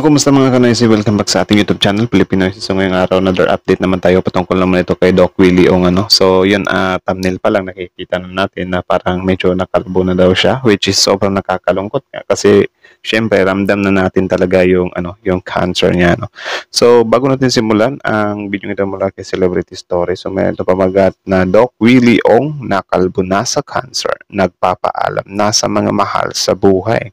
So, kumusta mga kanoysi? Welcome back sa ating YouTube channel, Filipinoises. So, ngayong araw, another update naman tayo patungkol naman ito kay Doc Willie Ong. Ano? So, yun, uh, thumbnail pa lang nakikita na natin na parang medyo nakalbo na daw siya, which is sobrang nakakalungkot nga. Kasi, syempre, ramdam na natin talaga yung, ano, yung cancer niya. No? So, bago natin simulan, ang video nito mula kay Celebrity Story. So, may ito pamagat na Doc Willie Ong nakalbo na sa cancer. Nagpapaalam na sa mga mahal sa buhay.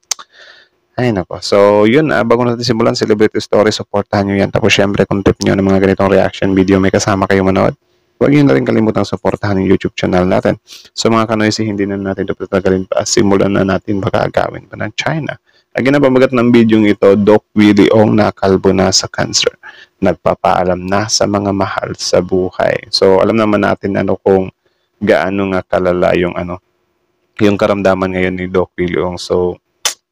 Ay nako. So, yun, uh, bago natin simulan, Celebrity Story, supportahan nyo yan. Tapos, syempre, kung tip nyo ng mga ganitong reaction video, may kasama kayo manood. Huwag nyo na rin kalimutan supportahan yung YouTube channel natin. So, mga kanoysi, hindi na natin ito patagalin pa. Simulan na natin baka agawin pa ng China. Ang ginapamagat ng video ito, Doc Willie Ong nakalbo na sa cancer. Nagpapaalam na sa mga mahal sa buhay. So, alam naman natin ano kung gaano nga kalala yung ano, yung karamdaman ngayon ni Doc Willie Ong. So,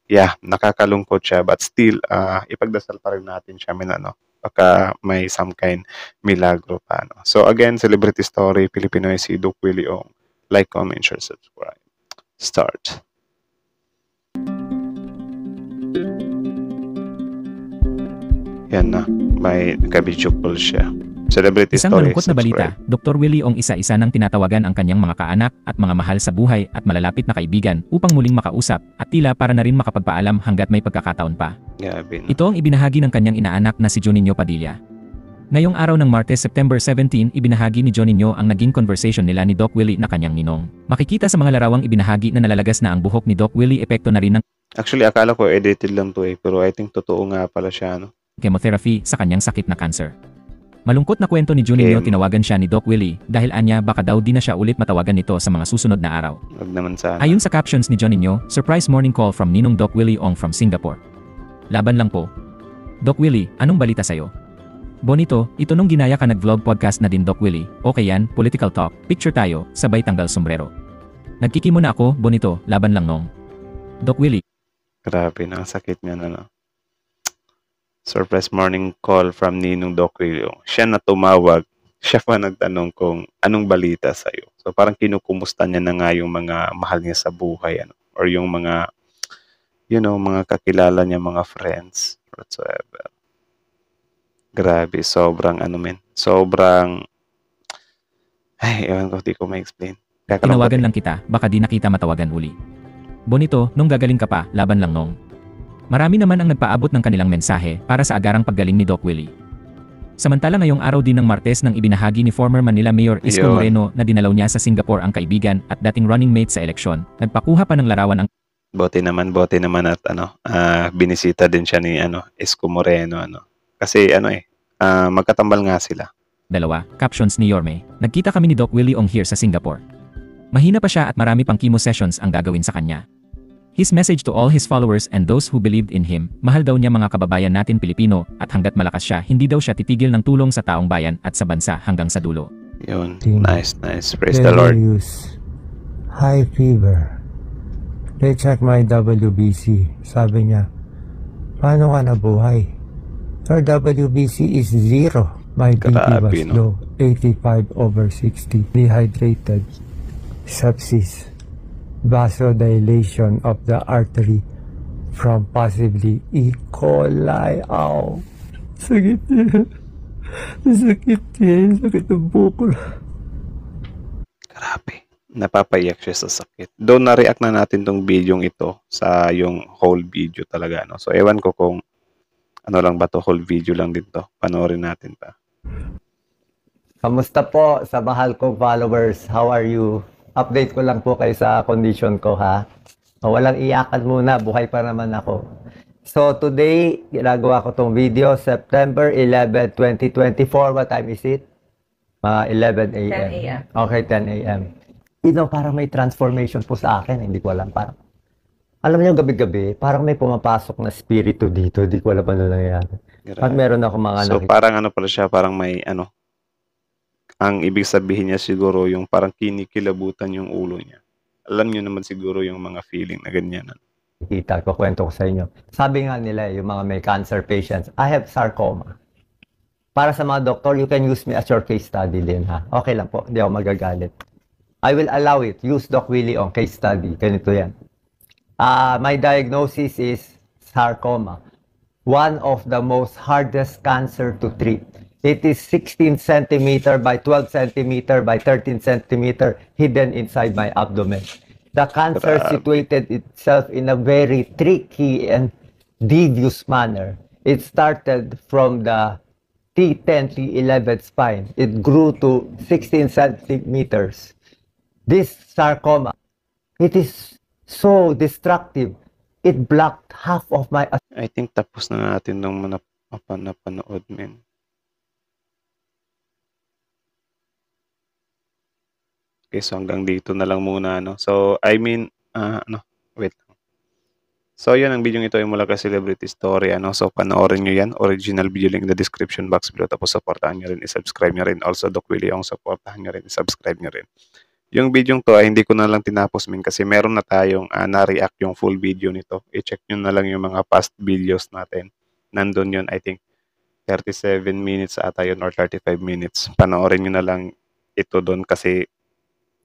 yeah, nakakalungkot siya but still uh, ipagdasal pa rin natin siya min ano baka may some kind milagro pa no. So again, celebrity story Filipino si Duke Willie. Like, comment, share, subscribe. Start. Yan na, may call siya. Celebrity Isang story. malungkot na balita, Dr. Willie Ong isa-isa nang tinatawagan ang kanyang mga kaanak at mga mahal sa buhay at malalapit na kaibigan upang muling makausap at tila para na rin makapagpaalam hanggat may pagkakataon pa. No? Ito ang ibinahagi ng kanyang inaanak na si Juninho Padilla. Ngayong araw ng Martes, September 17, ibinahagi ni Juninho ang naging conversation nila ni Doc Willie na kanyang ninong. Makikita sa mga larawang ibinahagi na nalalagas na ang buhok ni Doc Willie epekto na rin ng Actually, akala ko edited lang to eh. Pero I think totoo nga pala siya, no? chemotherapy sa kanyang sakit na cancer. Malungkot na kwento ni Juninho Okay. tinawagan siya ni Doc Willie dahil anya baka daw di na siya ulit matawagan nito sa mga susunod na araw. Wag naman sana. Ayon sa captions ni Juninho, surprise morning call from Ninong Doc Willie Ong from Singapore. Laban lang po. Doc Willie, anong balita sa'yo? Bonito, ito nung ginaya ka nag-vlog podcast na din Doc Willie. Okay yan, political talk, picture tayo, sabay tanggal sombrero. Nagkikimo na ako, Bonito, laban lang nong. Doc Willie, Grabe, nakasakit niya na, no? Surprise morning call from Ninong Doc William. Siya na tumawag. Siya pa nagtanong kung anong balita sa'yo. So parang kinukumusta niya na nga yung mga mahal niya sa buhay. Ano? Or yung mga, you know, mga kakilala niya, mga friends, whatsoever. Grabe, sobrang ano men. Sobrang, ay, ewan ko, di ko ma-explain. Tinawagan lang kita, baka di na kita matawagan uli. Bonito, nung gagaling ka pa, laban lang nong. Marami naman ang nagpaabot ng kanilang mensahe para sa agarang paggaling ni Doc Willie. Samantala ngayong araw din ng Martes nang ibinahagi ni former Manila Mayor Isko. Moreno na dinalaw niya sa Singapore ang kaibigan at dating running mate sa eleksyon, nagpakuha pa ng larawan ang Bote naman, bote naman at ano, ah, binisita din siya ni ano, Isko Moreno ano. Kasi ano eh, ah, magkatambal nga sila. dalawa, captions ni Yorme. Nagkita kami ni Doc Willie Ong here sa Singapore. Mahina pa siya at marami pang chemo sessions ang gagawin sa kanya. His message to all his followers and those who believed in him, mahal daw niya mga kababayan natin Pilipino at hanggat malakas siya, hindi daw siya titigil ng tulong sa taong bayan at sa bansa hanggang sa dulo. Yun, nice, nice. Praise the Lord. High fever. They check my WBC. Sabi niya, paano ka nabuhay? Your WBC is zero. My BP was no? low. 85 over 60. Dehydrated. Sepsis. Vasodilation of the artery from possibly E. coli. Ow. Sakit niya. Sakit niya. Sakit ng buko. Grabe. Napapaiyak siya sa sakit. Doon na-react na natin tong video ito sa yung whole video talaga. No? So, ewan ko kung ano lang ba to, whole video lang din to. Panoorin natin pa. Kamusta po sa mahal kong followers? How are you? Update ko lang po kayo sa condition ko ha. O, walang iyakan muna, buhay pa naman ako. So today, ginagawa ko tong video, September 11, 2024. What time is it? Uh, 11 a.m. 10 a.m. Okay, 10 a.m. You know, parang may transformation po sa akin. Hindi ko alam. Parang, alam niyo, gabi-gabi, parang may pumapasok na spirito dito. Hindi ko alam ano nangyayari. At meron ako mga So, nakita. parang ano pala siya, parang may ano, ang ibig sabihin niya siguro yung parang kinikilabutan yung ulo niya. Alam niyo naman siguro yung mga feeling na ganyan. ano. Kita ko, kwento ko sa inyo. Sabi nga nila, yung mga may cancer patients, I have sarcoma. Para sa mga doktor, you can use me as your case study din, ha? Okay lang po, hindi ako magagalit. I will allow it. Use Doc Willie on case study. Ganito yan. Ah, my diagnosis is sarcoma. one of the most hardest cancer to treat. It is 16 centimeter by 12 centimeter by 13 centimeter hidden inside my abdomen. The cancer Grabe. situated itself in a very tricky and devious manner. It started from the T10, T11 spine. It grew to 16 centimeters. This sarcoma, it is so destructive. It blocked half of my I think tapos na natin nung mga nap- napanood, men. Okay, so hanggang dito na lang muna, no? So, I mean, ah, ano, wait. So, yun, ang video ito ay mula kay Celebrity Story, ano? So, panoorin nyo yan. Original video link in the description box below. Tapos, supportahan nyo rin, isubscribe nyo rin. Also, Doc Willie Ong, supportahan nyo rin, isubscribe nyo rin. Yung video to ay hindi ko na lang tinapos min kasi meron na tayong ah, na-react yung full video nito. I-check nyo na lang yung mga past videos natin. Nandun yun, I think, 37 minutes ata yun or 35 minutes. Panoorin nyo na lang ito doon kasi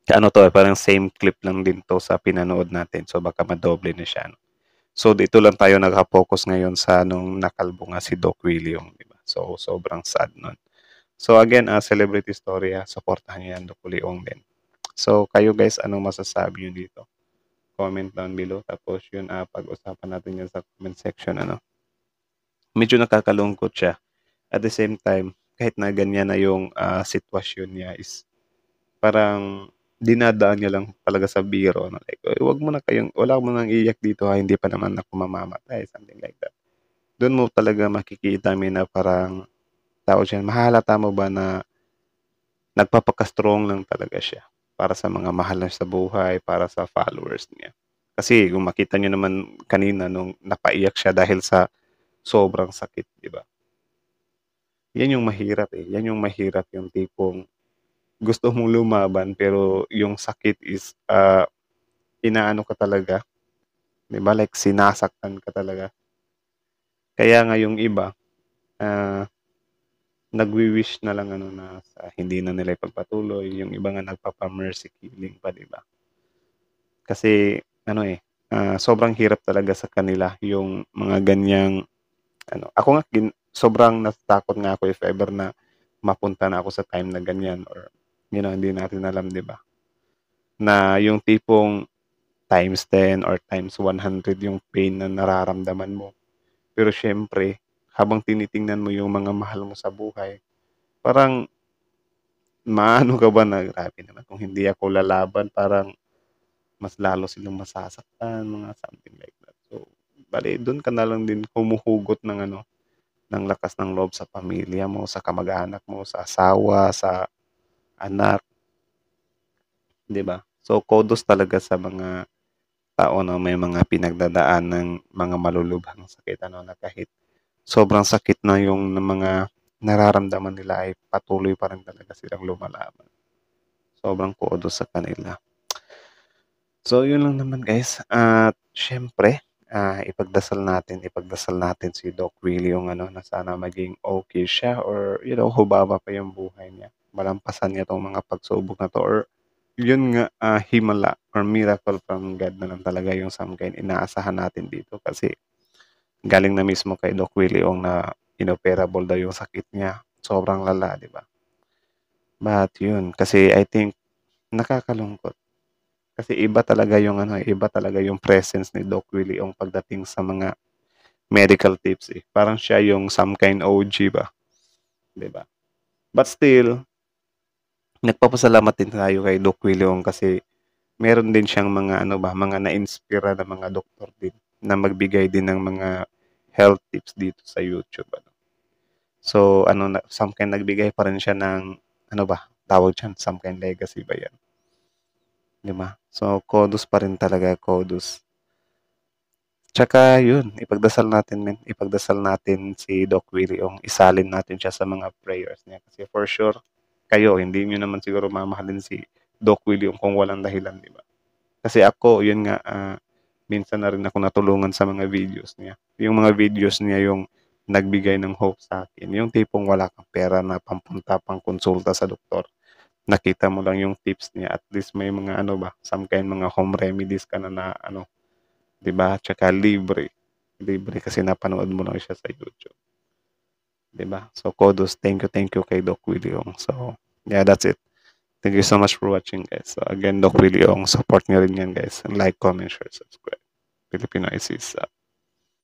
ano to, eh, parang same clip lang din to sa pinanood natin. So baka madoble na siya. No? So dito lang tayo nagka-focus ngayon sa nung nakalbo nga si Doc Willie yung, di ba? So sobrang sad nun. So again, uh, celebrity story, ha? supportahan niyo yan Doc Willie Ong din. So kayo guys, anong masasabi niyo dito? Comment down below. Tapos yun, uh, pag-usapan natin yan sa comment section. Ano? Medyo nakakalungkot siya. At the same time, kahit na ganyan na yung ah, sitwasyon niya is parang dinadaan niya lang talaga sa biro na like, "Uy, wag mo na kayong, wala mo nang iyak dito ha, hindi pa naman ako mamamatay, something like that. Doon mo talaga makikita mi na parang, tao siya, mahalata mo ba na nagpapaka-strong lang talaga siya para sa mga mahal na sa buhay, para sa followers niya. Kasi kung makita niyo naman kanina nung napaiyak siya dahil sa sobrang sakit, di ba? Yan yung mahirap eh. Yan yung mahirap yung tipong gusto mong lumaban pero yung sakit is ah, inaano ka talaga. 'Di ba? Like sinasaktan ka talaga. Kaya nga yung iba ah nagwi-wish na lang ano na sa hindi na nila ipagpatuloy, yung iba nga nagpapa-mercy killing pa, 'di ba? Kasi ano eh, ah, sobrang hirap talaga sa kanila yung mga ganyang ano, ako nga gin, sobrang natatakot nga ako if ever na mapunta na ako sa time na ganyan or you know, hindi natin alam, 'di ba? Na yung tipong times 10 or times 100 yung pain na nararamdaman mo. Pero syempre, habang tinitingnan mo yung mga mahal mo sa buhay, parang maano ka ba na grabe naman kung hindi ako lalaban, parang mas lalo silang masasaktan, mga something like that. So, bali, doon ka na lang din humuhugot ng ano, ng lakas ng loob sa pamilya mo, sa kamag-anak mo, sa asawa, sa anak, 'di ba? So kudos talaga sa mga tao na may mga pinagdadaan ng mga malulubhang sakit ano na kahit sobrang sakit na yung ng mga nararamdaman nila ay patuloy pa rin talaga silang lumalaban. Sobrang kudos sa kanila. So yun lang naman guys. At syempre, ah, ipagdasal natin, ipagdasal natin si Doc Willie yung ano na sana maging okay siya or you know, hubaba pa yung buhay niya. Malampasan niya tong mga pagsubok na to or yun nga ah, himala or miracle from God na lang talaga yung some kind inaasahan natin dito kasi galing na mismo kay Doc Willie Ong na inoperable daw yung sakit niya. Sobrang lala, di ba? But yun, kasi I think nakakalungkot. Kasi iba talaga yung ano, iba talaga yung presence ni Doc Willie Ong pagdating sa mga medical tips eh. Parang siya yung some kind OG ba? 'Di ba? But still, nagpapasalamat din tayo kay Doc Willie Ong kasi meron din siyang mga ano ba, mga na-inspira na mga doktor din na magbigay din ng mga health tips dito sa YouTube ano. So ano some kind nagbigay pa rin siya ng ano ba, tawag diyan, some kind legacy ba 'yan? 'Di ba? So kudos pa rin talaga, kudos. Tsaka yun, ipagdasal natin men, ipagdasal natin si Doc Willie isalin natin siya sa mga prayers niya kasi for sure kayo hindi niyo naman siguro mamahalin si Doc Willie kung walang dahilan, di ba? Kasi ako, yun nga, ah, minsan na rin ako natulungan sa mga videos niya. Yung mga videos niya yung nagbigay ng hope sa akin. Yung tipong wala kang pera na pampunta pang konsulta sa doktor. Nakita mo lang yung tips niya. At least may mga ano ba, some kind mga home remedies ka na na ano, 'di ba? Tsaka libre. libre kasi napanood mo lang siya sa YouTube. 'Di ba? So kudos, thank you, thank you kay Doc Willie Ong. So, yeah, that's it. Thank you so much for watching guys. So again, Doc Willie Ong, support nyo rin yan guys. Like, comment, share, subscribe. Filipino ICs up.